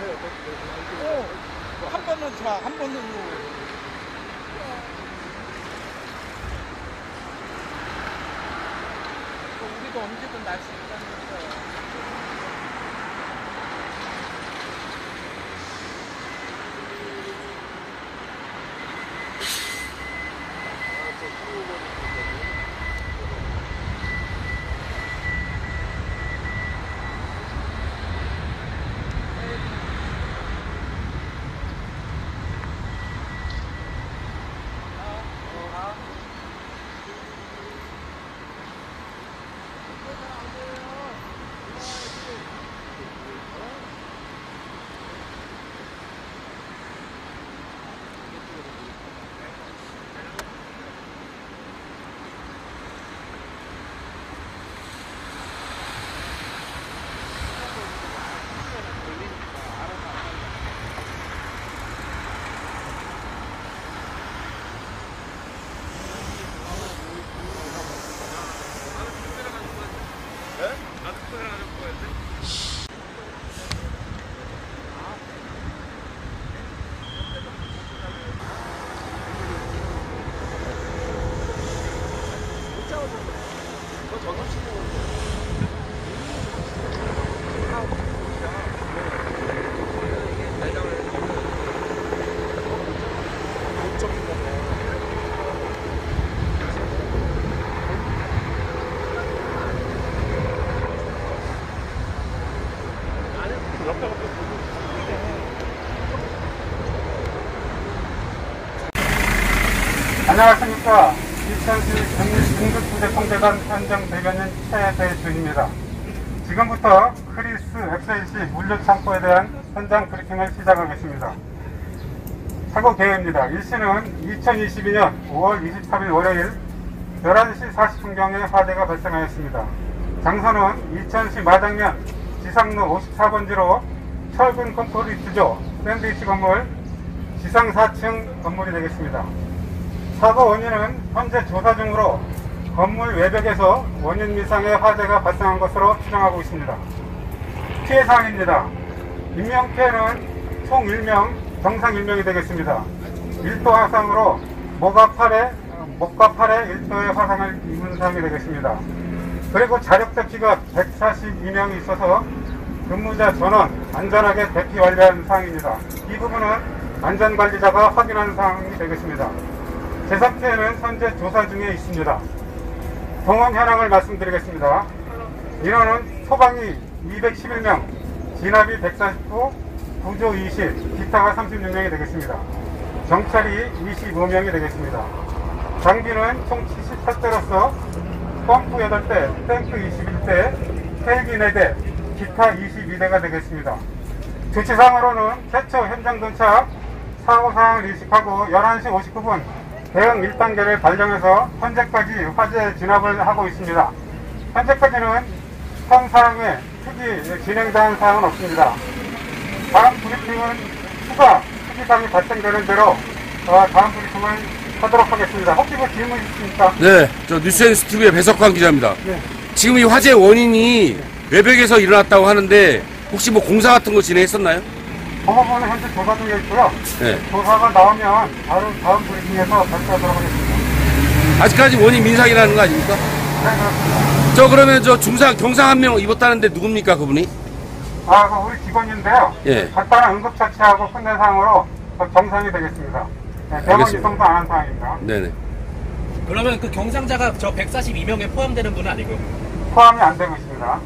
어, 한 번은 차, 한 번은 뭐. 우리도 언제든 날수 있다는 거죠. 안녕하십니까. 2010 중국부대통대단 현장 대변인 최대준입니다. 지금부터 크리스 FAC 물류 창고에 대한 현장 브리핑을 시작하겠습니다. 사고 계획입니다. 일시는 2022년 5월 23일 월요일 11시 40분경에 화재가 발생하였습니다. 장소는 이천시 마장면 지상로 54번지로 철근 콘크리트조 샌드위치 건물 지상 4층 건물이 되겠습니다. 사고 원인은 현재 조사 중으로 건물 외벽에서 원인 미상의 화재가 발생한 것으로 추정하고 있습니다. 피해 사항입니다. 인명 피해는 총 1명, 정상 1명이 되겠습니다. 1도 화상으로 목과 팔에, 목과 팔에 1도의 화상을 입은 사람이 되겠습니다. 그리고 자력자 피가 142명이 있어서 근무자 전원 안전하게 대피 완료한 사항입니다. 이 부분은 안전관리자가 확인한 사항이 되겠습니다. 피해는 현재 조사 중에 있습니다. 동원 현황을 말씀드리겠습니다. 인원은 소방이 211명, 진압이 149, 구조 20, 기타가 36명이 되겠습니다. 경찰이 25명이 되겠습니다. 장비는 총 78대로서 펌프 8대, 탱크 21대, 헬기 4대, 기타 22대가 되겠습니다. 조치상으로는 최초 현장 도착, 사고 상황을 인식하고 11시 59분 대응 1단계를 발령해서 현재까지 화재 진압을 하고 있습니다. 현재까지는 현 사항에 특이 진행된 사항은 없습니다. 다음 브리핑은 추가 특이사항이 발생되는 대로 어, 다음 브리핑을 하도록 하겠습니다. 혹시 뭐 질문 있으십니까? 네, 저 뉴스앤스 TV의 배석환 기자입니다. 네. 지금 이 화재 원인이 외벽에서 일어났다고 하는데 혹시 뭐 공사 같은 거 진행했었나요? 법원은 현재 조사 중에 있고요. 네. 조사가 나오면 바로 다음 브리핑에서 발표하도록 하겠습니다. 아직까지 원인 민상이라는 거 아닙니까? 네, 그렇습니다. 저 그러면 저 중상 경상 한 명 입었다는데 누굽니까 그분이? 아, 그 우리 직원인데요. 예. 간단한 응급처치하고 끝낸 상황으로 정상이 되겠습니다. 네, 병원 알겠습니다. 이송도 안 한 상황입니다. 네네. 그러면 그 경상자가 저 142명에 포함되는 분은 아니고요. 포함이 안 되고 있습니다.